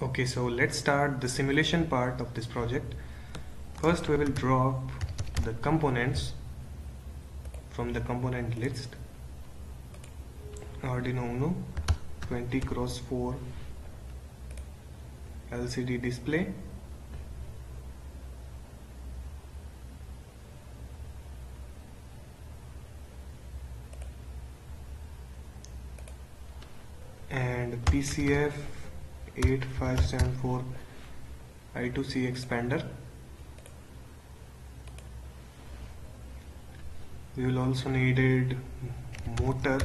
Okay, so let's start the simulation part of this project. First we will drop the components from the component list. Arduino Uno 20 cross 4 LCD display. and PCF 8574 I2C expander. We will also needed motor.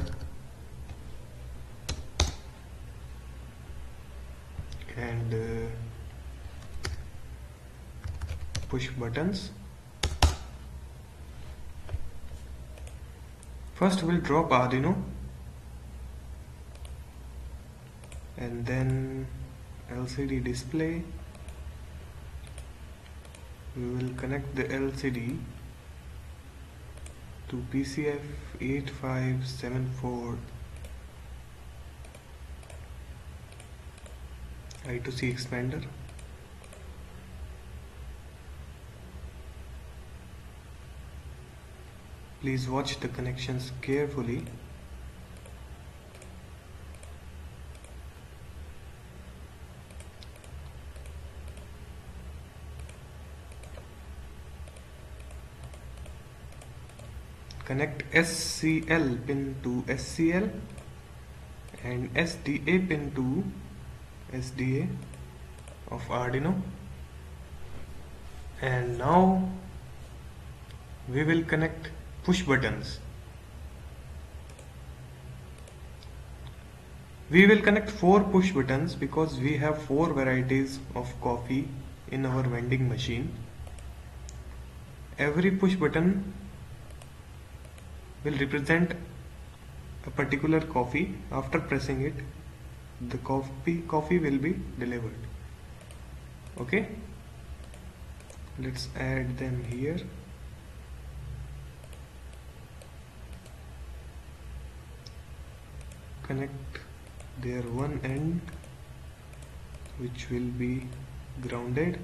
And uh, push buttons. First we'll drop Arduino. And then LCD display. We will connect the LCD to PCF 8574 I2C expander. Please watch the connections carefully connect SCL pin to SCL and SDA pin to SDA of Arduino. And now we will connect push buttons. We will connect four push buttons because we have four varieties of coffee in our vending machine. Every push button will represent a particular coffee. After pressing it the coffee coffee will be delivered. Okay? Let's add them here. Connect their one end which will be grounded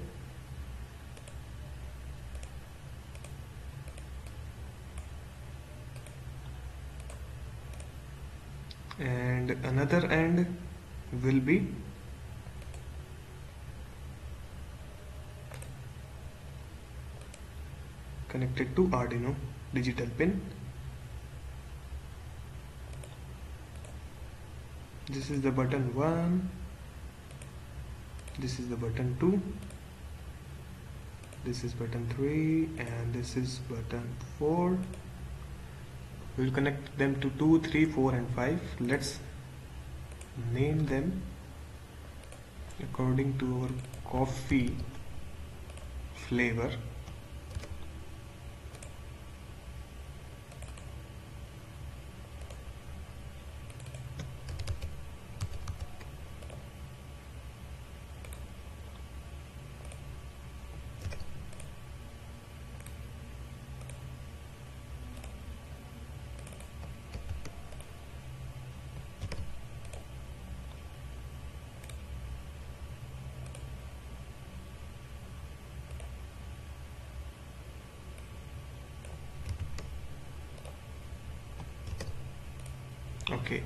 and another end will be connected to Arduino digital pin. This is the button 1 this is the button 2 this is button 3 and this is button 4 we'll connect them to 2 3 4 and 5 let's name them according to our coffee flavor okay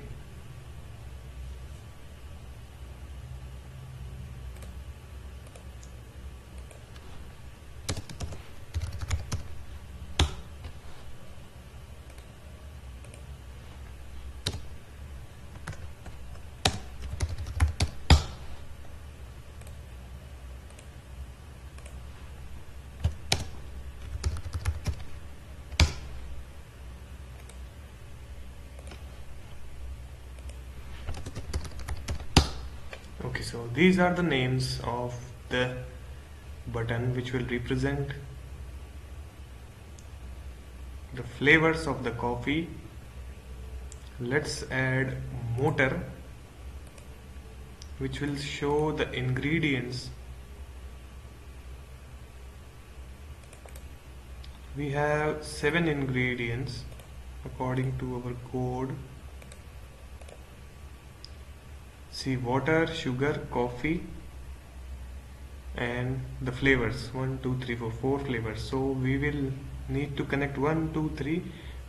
so these are the names of the button which will represent the flavors of the coffee. Let's add motor which will show the ingredients. We have seven ingredients according to our code see water sugar coffee and the flavors. One two three four four flavors. So we will need to connect one two three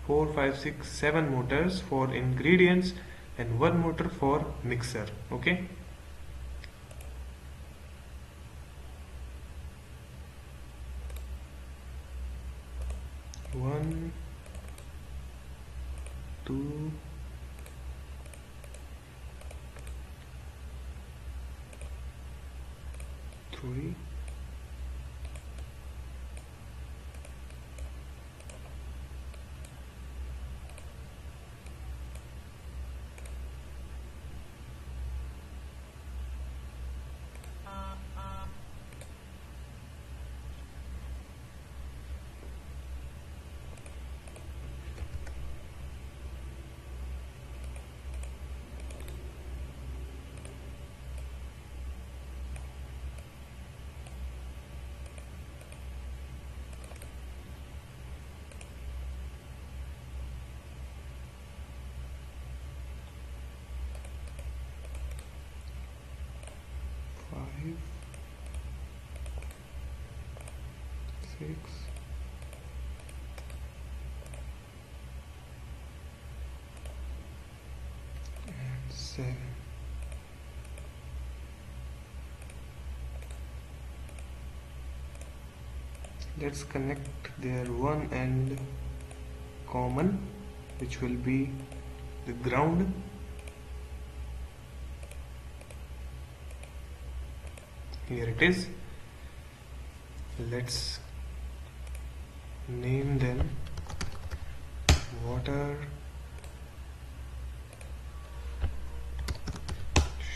four five six seven motors for ingredients and one motor for mixer. Okay? One two three 6 and 7 let's connect their one end common which will be the ground. Here it is. Let's name them. Water.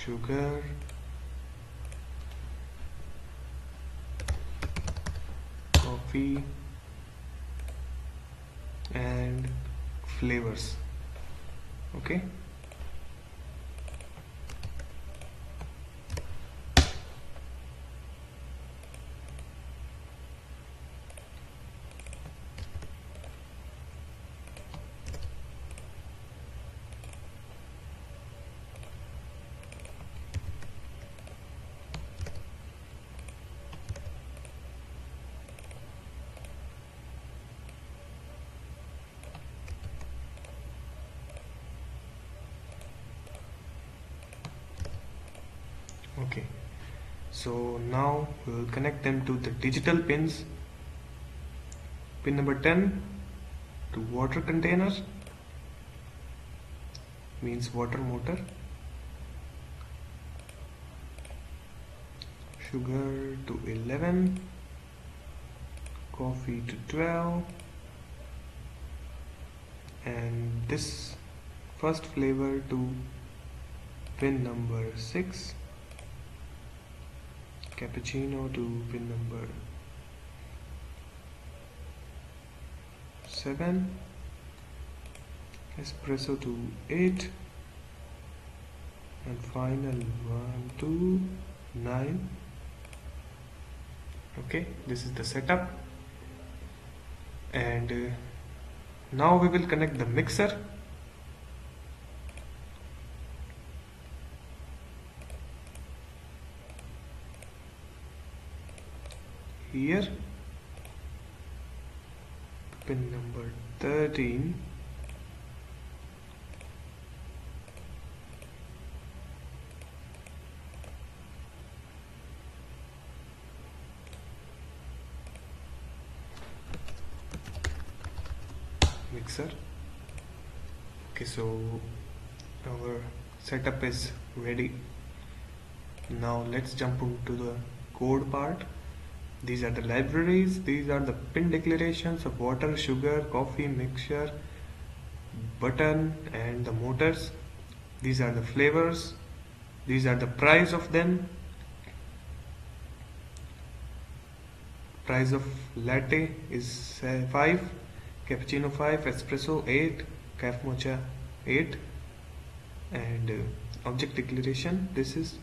Sugar. Coffee. And flavors. Okay okay. So now we will connect them to the digital pins. Pin number 10 to water container means water motor. Sugar to 11 coffee to 12 and this first flavor to pin number 6 cappuccino to pin number 7 espresso to 8 and final 1 2 9 okay this is the setup. And uh, now we will connect the mixer here. Pin number 13 mixer. Okay so our setup is ready. Now let's jump into the code part these are the libraries. These are the pin declarations of water sugar coffee mixture button and the motors. These are the flavors. These are the price of them. Price of latte is uh, 5 cappuccino 5 espresso 8 caf mocha 8 and uh, object declaration. This is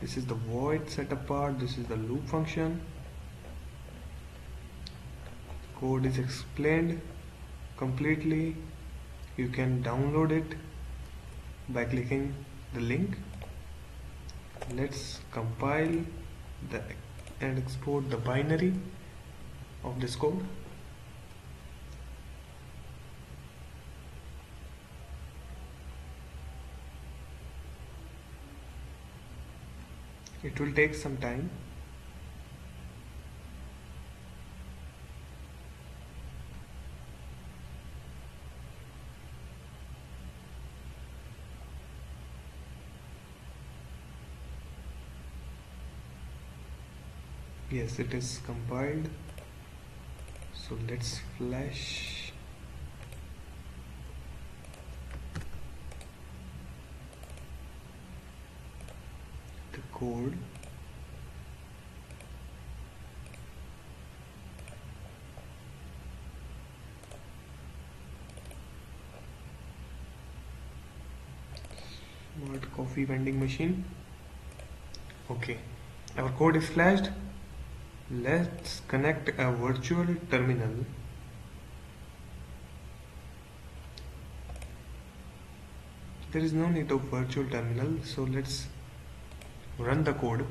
this is the void setup part this is the loop function code is explained completely you can download it by clicking the link. Let's compile the and export the binary of this code. It will take some time yes it is compiled. So let's flash. The code. Smart coffee vending machine. Okay. Our code is flashed let's connect a virtual terminal. There is no need of virtual terminal so let's run the code.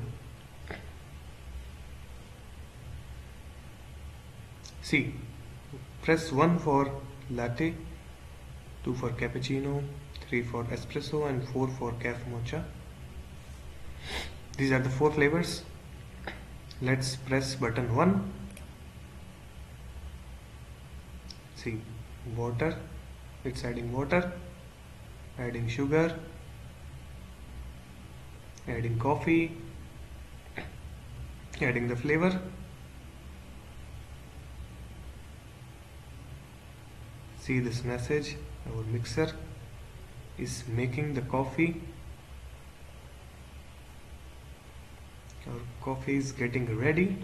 See press 1 for latte 2 for cappuccino 3 for espresso and 4 for cafe mocha these are the four flavors let's press button 1 see water it's adding water adding sugar adding coffee adding the flavor. See this message our mixer is making the coffee our coffee is getting ready.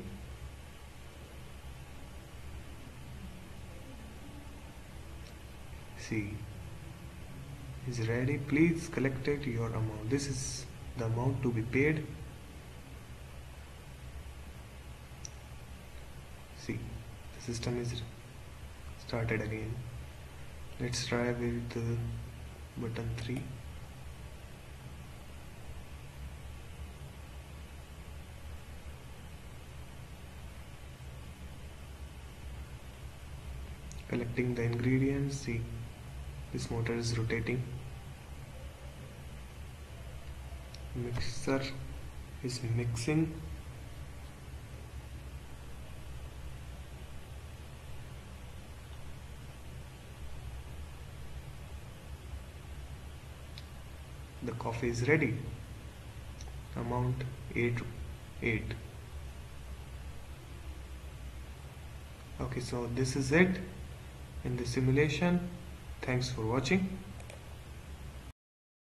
See is ready. Please collect it your amount. This is the amount to be paid. See the system is started again. Let's try with the button 3 collecting the ingredients see this motor is rotating. Mixer is mixing. The coffee is ready. Amount 8 8 okay so this is it in the simulation. Thanks for watching